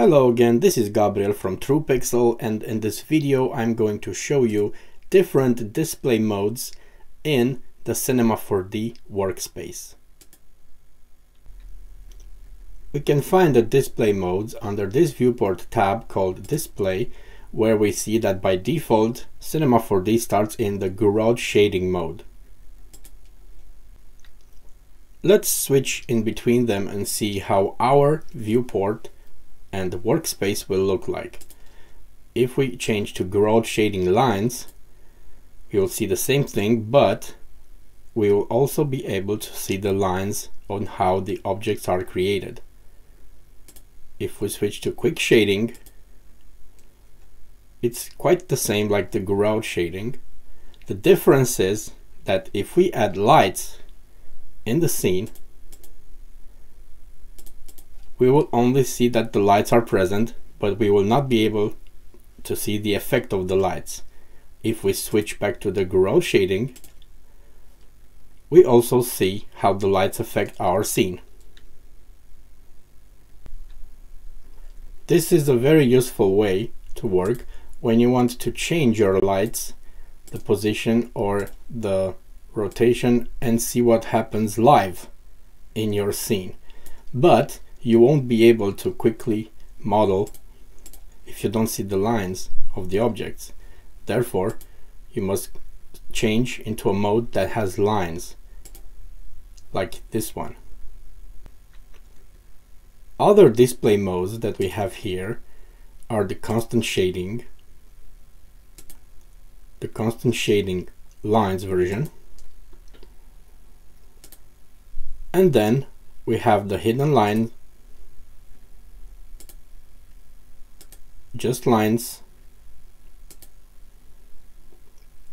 Hello again, this is Gabriel from TruePixel and in this video I'm going to show you different display modes in the Cinema 4D workspace. We can find the display modes under this viewport tab called Display where we see that by default Cinema 4D starts in the Gouraud shading mode. Let's switch in between them and see how our viewport and the workspace will look like. If we change to Gouraud shading lines, we will see the same thing, but we will also be able to see the lines on how the objects are created. If we switch to quick shading, it's quite the same like the Gouraud shading. The difference is that if we add lights in the scene, we will only see that the lights are present, but we will not be able to see the effect of the lights. If we switch back to the Gouraud shading, we also see how the lights affect our scene. This is a very useful way to work when you want to change your lights, the position or the rotation and see what happens live in your scene. But you won't be able to quickly model if you don't see the lines of the objects. Therefore, you must change into a mode that has lines, like this one. Other display modes that we have here are the constant shading, the constant shading lines version, and then we have the hidden line just lines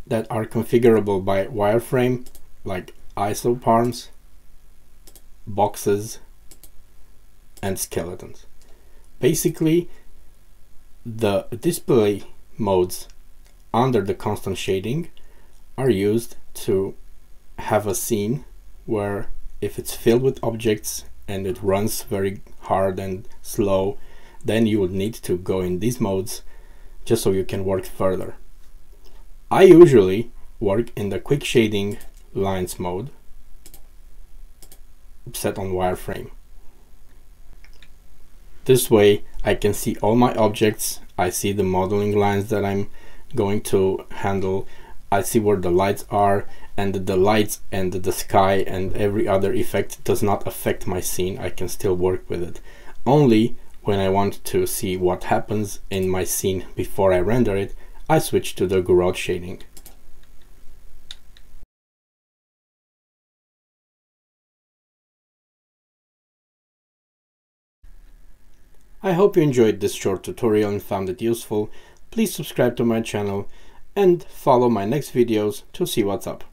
that are configurable by wireframe like isoparms, boxes, and skeletons. Basically, the display modes under the constant shading are used to have a scene where if it's filled with objects and it runs very hard and slow then you would need to go in these modes just so you can work further. I usually work in the quick shading lines mode set on wireframe. This way I can see all my objects, I see the modeling lines that I'm going to handle, I see where the lights are and the lights and the sky and every other effect does not affect my scene, I can still work with it. Only when I want to see what happens in my scene before I render it, I switch to the Gouraud shading. I hope you enjoyed this short tutorial and found it useful. Please subscribe to my channel and follow my next videos to see what's up.